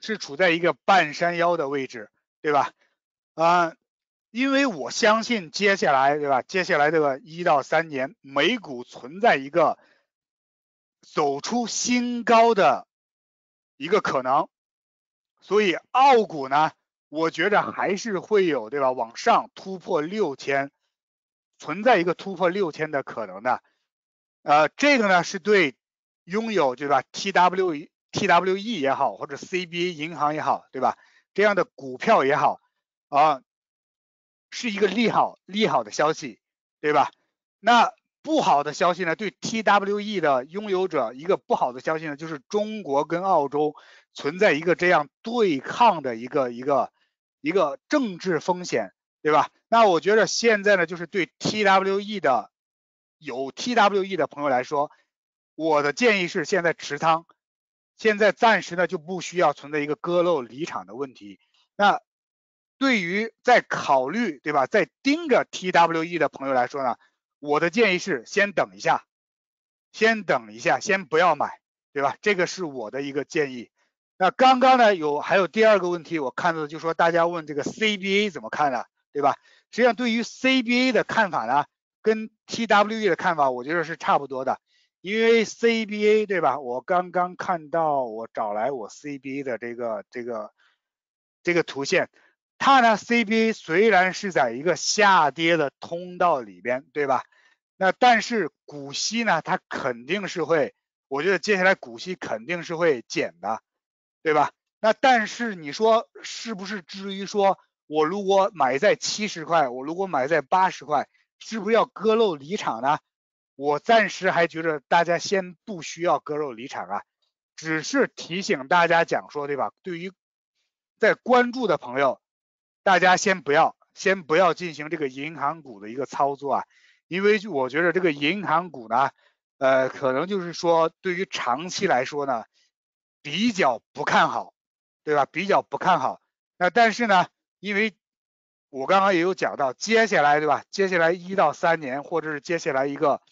Speaker 1: 是处在一个半山腰的位置。对吧？啊，因为我相信接下来，对吧？接下来这个一到三年，美股存在一个走出新高的一个可能，所以澳股呢，我觉着还是会有，对吧？往上突破六千，存在一个突破六千的可能的。呃，这个呢是对拥有，对吧？T W T W E 也好，或者 C B A 银行也好，对吧？这样的股票也好啊，是一个利好利好的消息，对吧？那不好的消息呢？对 TWE 的拥有者一个不好的消息呢，就是中国跟澳洲存在一个这样对抗的一个一个一个政治风险，对吧？那我觉得现在呢，就是对 TWE 的有 TWE 的朋友来说，我的建议是现在持仓。现在暂时呢就不需要存在一个割肉离场的问题。那对于在考虑对吧，在盯着 TWE 的朋友来说呢，我的建议是先等一下，先等一下，先不要买，对吧？这个是我的一个建议。那刚刚呢有还有第二个问题，我看到的就说大家问这个 CBA 怎么看呢，对吧？实际上对于 CBA 的看法呢，跟 TWE 的看法，我觉得是差不多的。因为 CBA 对吧？我刚刚看到我找来我 CBA 的这个这个这个图线，它呢 CBA 虽然是在一个下跌的通道里边，对吧？那但是股息呢，它肯定是会，我觉得接下来股息肯定是会减的，对吧？那但是你说是不是至于说我如果买在七十块，我如果买在八十块，是不是要割肉离场呢？我暂时还觉得大家先不需要割肉离场啊，只是提醒大家讲说，对吧？对于在关注的朋友，大家先不要，先不要进行这个银行股的一个操作啊，因为我觉得这个银行股呢，呃，可能就是说对于长期来说呢，比较不看好，对吧？比较不看好。那但是呢，因为我刚刚也有讲到，接下来对吧？接下来一到三年，或者是接下来一个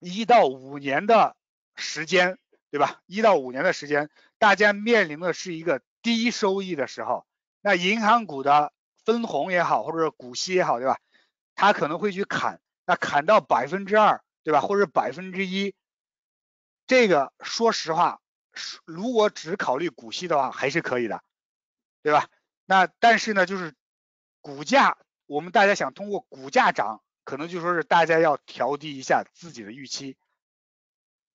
Speaker 1: 一到五年的时间，对吧？一到五年的时间，大家面临的是一个低收益的时候，那银行股的分红也好，或者股息也好，对吧？它可能会去砍，那砍到百分之二，对吧？或者百分之一，这个说实话，如果只考虑股息的话，还是可以的，对吧？那但是呢，就是股价，我们大家想通过股价涨，可能就说是大家要调低一下自己的预期。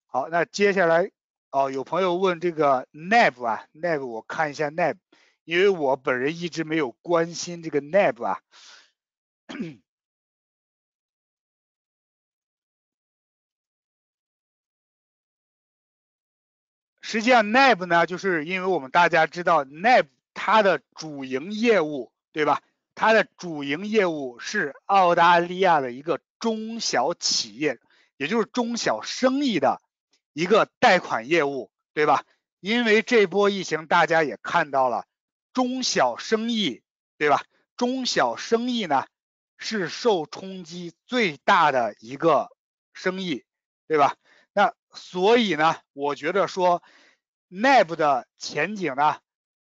Speaker 1: 好，那接下来哦，有朋友问这个 NAB 啊，NAB 我看一下 NAB，因为我本人一直没有关心这个 NAB 啊。实际上，NAB 呢，就是因为我们大家知道，NAB 它的主营业务，对吧？它的主营业务是澳大利亚的一个中小企业，也就是中小生意的一个贷款业务，对吧？因为这波疫情，大家也看到了，中小生意，对吧？中小生意呢是受冲击最大的一个生意，对吧？那所以呢，我觉得说。NAB 的前景呢，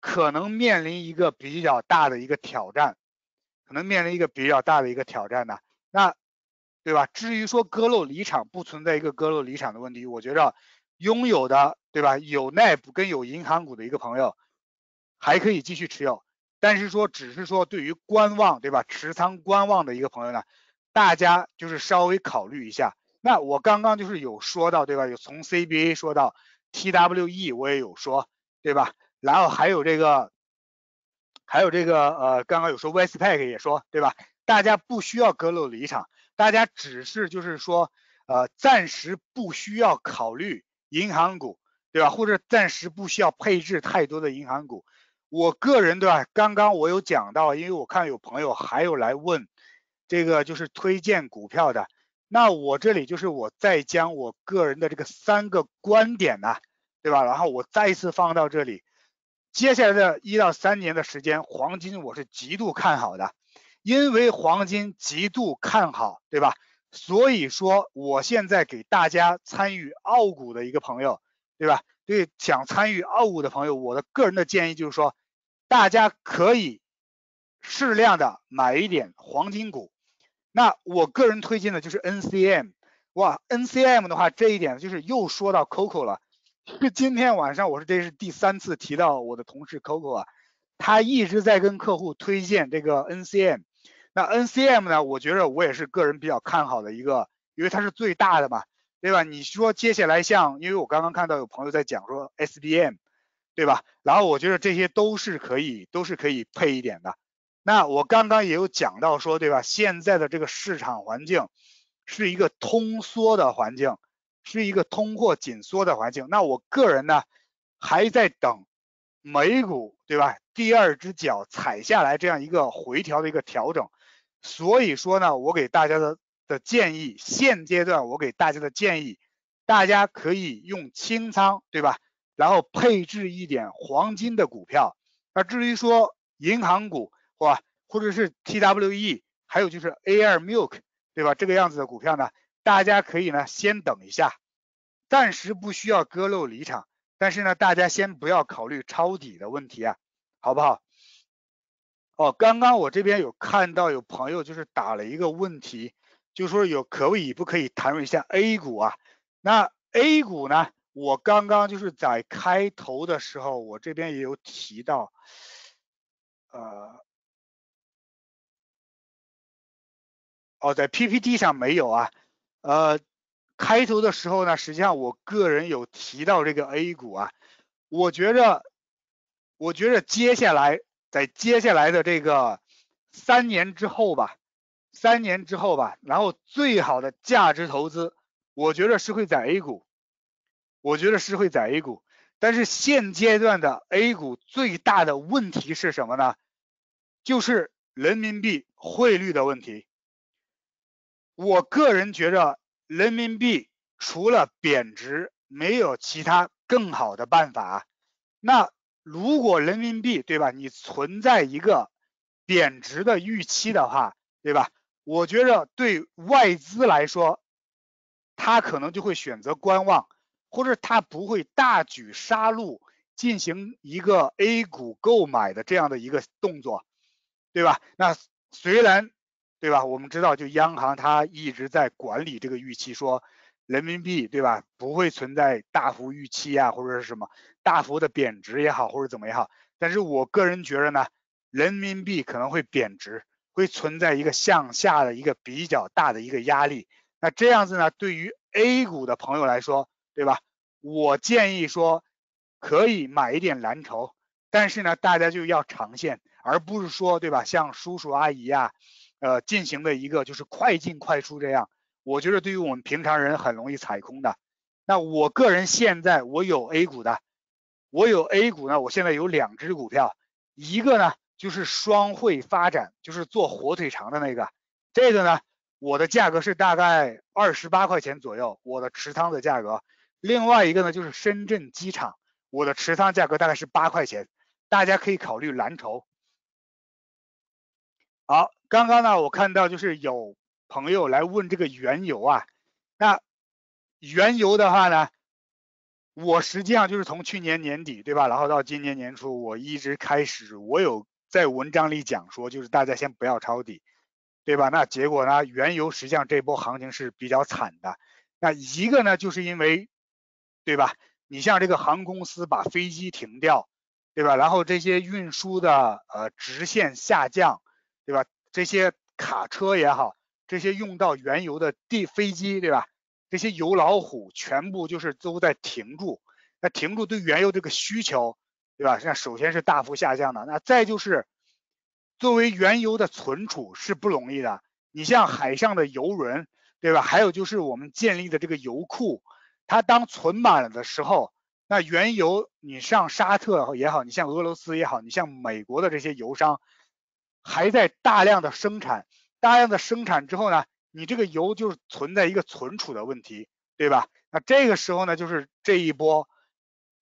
Speaker 1: 可能面临一个比较大的一个挑战，可能面临一个比较大的一个挑战呢，那对吧？至于说割肉离场，不存在一个割肉离场的问题，我觉着拥有的对吧，有 NAB 跟有银行股的一个朋友还可以继续持有，但是说只是说对于观望对吧，持仓观望的一个朋友呢，大家就是稍微考虑一下。那我刚刚就是有说到对吧？有从 CBA 说到。TWE 我也有说，对吧？然后还有这个，还有这个，呃，刚刚有说 Westpac 也说，对吧？大家不需要割肉离场，大家只是就是说，呃，暂时不需要考虑银行股，对吧？或者暂时不需要配置太多的银行股。我个人对吧？刚刚我有讲到，因为我看有朋友还有来问这个就是推荐股票的。那我这里就是我再将我个人的这个三个观点呢，对吧？然后我再一次放到这里，接下来的一到三年的时间，黄金我是极度看好的，因为黄金极度看好，对吧？所以说我现在给大家参与澳股的一个朋友，对吧？对想参与澳股的朋友，我的个人的建议就是说，大家可以适量的买一点黄金股。那我个人推荐的就是 NCM，哇，NCM 的话这一点就是又说到 Coco 了。今天晚上我是这是第三次提到我的同事 Coco 啊，他一直在跟客户推荐这个 NCM。那 NCM 呢，我觉得我也是个人比较看好的一个，因为它是最大的嘛，对吧？你说接下来像，因为我刚刚看到有朋友在讲说 SBM，对吧？然后我觉得这些都是可以，都是可以配一点的。那我刚刚也有讲到说，对吧？现在的这个市场环境是一个通缩的环境，是一个通货紧缩的环境。那我个人呢，还在等美股，对吧？第二只脚踩下来这样一个回调的一个调整。所以说呢，我给大家的的建议，现阶段我给大家的建议，大家可以用清仓，对吧？然后配置一点黄金的股票。那至于说银行股，是吧？或者是 TWE，还有就是 AR Milk，对吧？这个样子的股票呢，大家可以呢先等一下，暂时不需要割肉离场。但是呢，大家先不要考虑抄底的问题啊，好不好？哦，刚刚我这边有看到有朋友就是打了一个问题，就说有可以不可以谈论一下 A 股啊？那 A 股呢，我刚刚就是在开头的时候，我这边也有提到。呃，哦，在 PPT 上没有啊。呃，开头的时候呢，实际上我个人有提到这个 A 股啊。我觉着，我觉着接下来在接下来的这个三年之后吧，三年之后吧，然后最好的价值投资，我觉得是会在 A 股，我觉得是会在 A 股。但是现阶段的 A 股最大的问题是什么呢？就是人民币汇率的问题。我个人觉着人民币除了贬值，没有其他更好的办法。那如果人民币对吧，你存在一个贬值的预期的话，对吧？我觉着对外资来说，他可能就会选择观望。或者他不会大举杀戮，进行一个 A 股购买的这样的一个动作，对吧？那虽然，对吧？我们知道，就央行它一直在管理这个预期，说人民币对吧，不会存在大幅预期啊，或者是什么大幅的贬值也好，或者怎么也好。但是我个人觉得呢，人民币可能会贬值，会存在一个向下的一个比较大的一个压力。那这样子呢，对于 A 股的朋友来说，对吧？我建议说可以买一点蓝筹，但是呢，大家就要长线，而不是说对吧？像叔叔阿姨呀，呃，进行的一个就是快进快出这样。我觉得对于我们平常人很容易踩空的。那我个人现在我有 A 股的，我有 A 股呢，我现在有两只股票，一个呢就是双汇发展，就是做火腿肠的那个，这个呢我的价格是大概二十八块钱左右，我的持仓的价格。另外一个呢就是深圳机场，我的持仓价格大概是八块钱，大家可以考虑蓝筹。好，刚刚呢我看到就是有。朋友来问这个原油啊，那原油的话呢，我实际上就是从去年年底对吧，然后到今年年初，我一直开始，我有在文章里讲说，就是大家先不要抄底，对吧？那结果呢，原油实际上这波行情是比较惨的。那一个呢，就是因为，对吧？你像这个航空公司把飞机停掉，对吧？然后这些运输的呃直线下降，对吧？这些卡车也好。这些用到原油的地飞机，对吧？这些油老虎全部就是都在停住，那停住对原油这个需求，对吧？那首先是大幅下降的，那再就是作为原油的存储是不容易的。你像海上的油轮，对吧？还有就是我们建立的这个油库，它当存满了的时候，那原油你上沙特也好，你像俄罗斯也好，你像美国的这些油商还在大量的生产。大量的生产之后呢，你这个油就是存在一个存储的问题，对吧？那这个时候呢，就是这一波，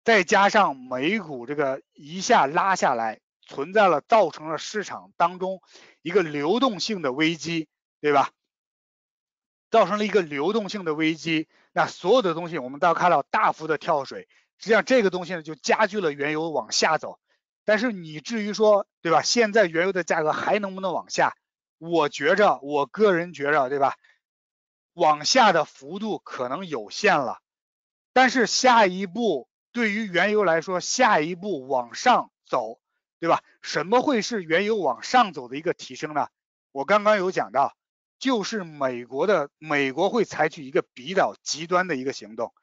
Speaker 1: 再加上美股这个一下拉下来，存在了造成了市场当中一个流动性的危机，对吧？造成了一个流动性的危机，那所有的东西我们都要看到大幅的跳水，实际上这个东西呢就加剧了原油往下走。但是你至于说，对吧？现在原油的价格还能不能往下？我觉着，我个人觉着，对吧？往下的幅度可能有限了，但是下一步对于原油来说，下一步往上走，对吧？什么会是原油往上走的一个提升呢？我刚刚有讲到，就是美国的美国会采取一个比较极端的一个行动，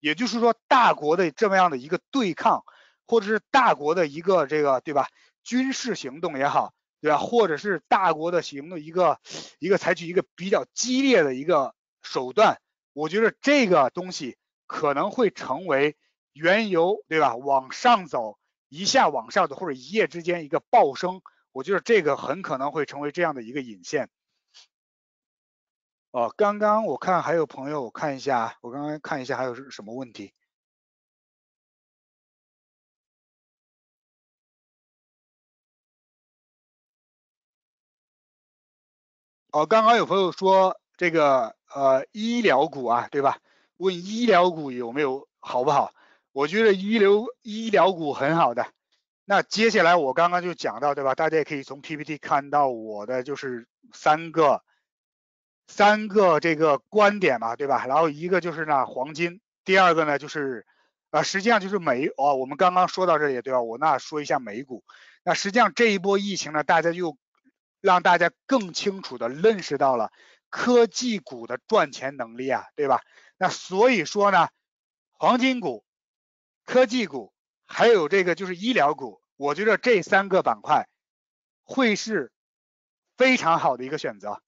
Speaker 1: 也就是说，大国的这么样的一个对抗，或者是大国的一个这个，对吧？军事行动也好。对吧？或者是大国的行动一个一个采取一个比较激烈的一个手段，我觉得这个东西可能会成为原油对吧？往上走一下往上走，或者一夜之间一个暴升，我觉得这个很可能会成为这样的一个引线。哦，刚刚我看还有朋友，我看一下，我刚刚看一下还有是什么问题。哦，刚刚有朋友说这个呃医疗股啊，对吧？问医疗股有没有好不好？我觉得医疗医疗股很好的。那接下来我刚刚就讲到，对吧？大家也可以从 PPT 看到我的就是三个三个这个观点嘛，对吧？然后一个就是呢黄金，第二个呢就是呃实际上就是美哦，我们刚刚说到这里对吧？我那说一下美股。那实际上这一波疫情呢，大家又让大家更清楚的认识到了科技股的赚钱能力啊，对吧？那所以说呢，黄金股、科技股还有这个就是医疗股，我觉得这三个板块会是非常好的一个选择。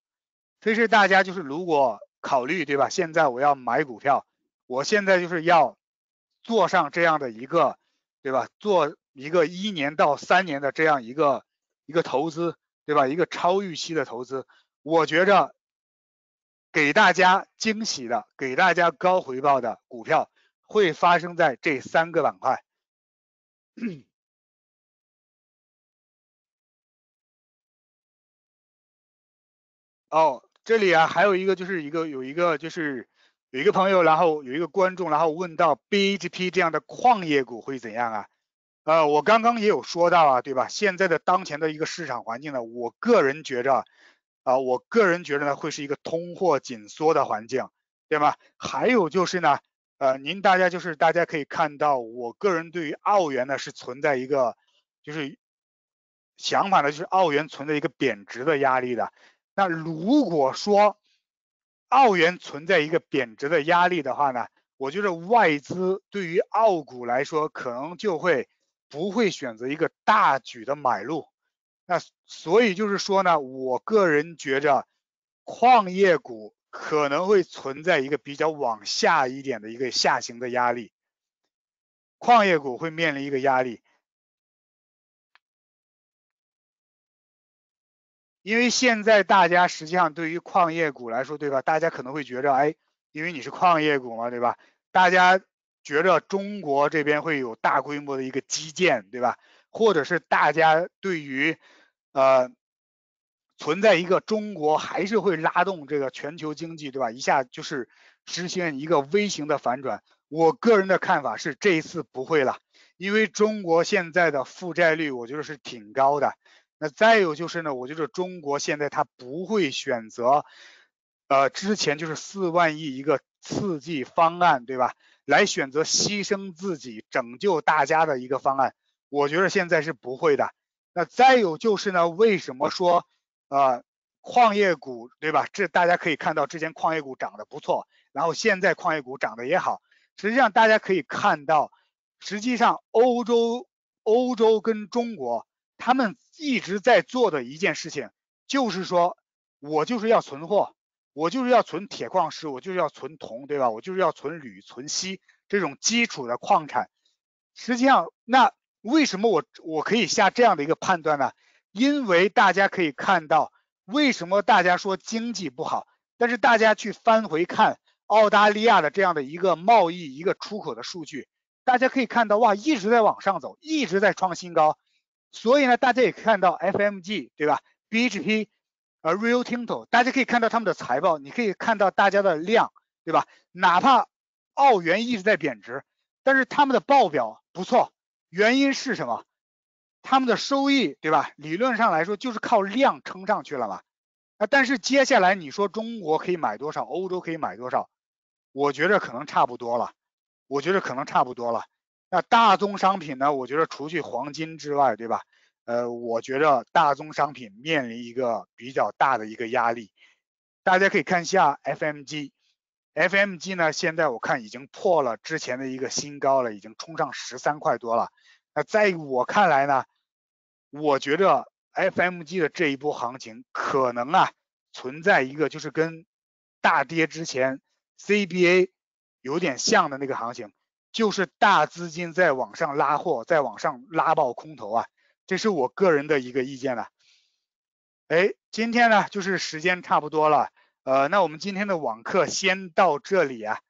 Speaker 1: 所以是大家就是如果考虑对吧？现在我要买股票，我现在就是要做上这样的一个对吧？做一个一年到三年的这样一个一个投资。对吧？一个超预期的投资，我觉着给大家惊喜的、给大家高回报的股票会发生在这三个板块。哦，这里啊还有一个就是一个有一个就是有一个朋友，然后有一个观众，然后问到 BHP 这样的矿业股会怎样啊？呃，我刚刚也有说到啊，对吧？现在的当前的一个市场环境呢，我个人觉着，啊，我个人觉着呢，会是一个通货紧缩的环境。对吧？还有就是呢，呃，您大家就是大家可以看到，我个人对于澳元呢是存在一个就是想法呢，就是澳元存在一个贬值的压力的。那如果说澳元存在一个贬值的压力的话呢，我觉得外资对于澳股来说，可能就会不会选择一个大举的买入。那所以就是说呢，我个人觉着矿业股可能会存在一个比较往下一点的一个下行的压力，矿业股会面临一个压力。因为现在大家实际上对于矿业股来说，对吧？大家可能会觉着，哎，因为你是矿业股嘛，对吧？大家觉着中国这边会有大规模的一个基建，对吧？或者是大家对于呃存在一个中国还是会拉动这个全球经济，对吧？一下就是实现一个微型的反转。我个人的看法是这一次不会了，因为中国现在的负债率我觉得是挺高的。那再有就是呢，我觉得中国现在它不会选择，呃，之前就是四万亿一个刺激方案，对吧？来选择牺牲自己拯救大家的一个方案，我觉得现在是不会的。那再有就是呢，为什么说，呃，矿业股，对吧？这大家可以看到之前矿业股涨得不错，然后现在矿业股涨得也好。实际上大家可以看到，实际上欧洲、欧洲跟中国。他们一直在做的一件事情，就是说，我就是要存货，我就是要存铁矿石，我就是要存铜，对吧？我就是要存铝、存锡这种基础的矿产。实际上，那为什么我我可以下这样的一个判断呢？因为大家可以看到，为什么大家说经济不好，但是大家去翻回看澳大利亚的这样的一个贸易、一个出口的数据，大家可以看到，哇，一直在往上走，一直在创新高。所以呢，大家也看到 FMG 对吧？BHP 呃 Rio Tinto，大家可以看到他们的财报，你可以看到大家的量对吧？哪怕澳元一直在贬值，但是他们的报表不错，原因是什么？他们的收益对吧？理论上来说就是靠量撑上去了嘛。啊，但是接下来你说中国可以买多少，欧洲可以买多少？我觉得可能差不多了，我觉得可能差不多了。那大宗商品呢？我觉得除去黄金之外，对吧？呃，我觉得大宗商品面临一个比较大的一个压力。大家可以看一下 FMG，FMG 呢，现在我看已经破了之前的一个新高了，已经冲上十三块多了。那在我看来呢，我觉得 FMG 的这一波行情可能啊存在一个就是跟大跌之前 CBA 有点像的那个行情。就是大资金在往上拉货，在往上拉爆空头啊，这是我个人的一个意见了。哎，今天呢就是时间差不多了，呃，那我们今天的网课先到这里啊，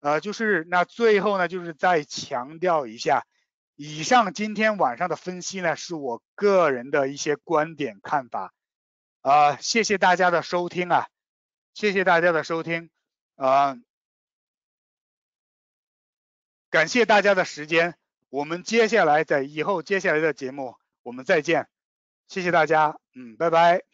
Speaker 1: 呃，就是那最后呢就是再强调一下，以上今天晚上的分析呢是我个人的一些观点看法，啊，谢谢大家的收听啊，谢谢大家的收听，啊。感谢大家的时间，我们接下来在以后接下来的节目我们再见，谢谢大家，嗯，拜拜。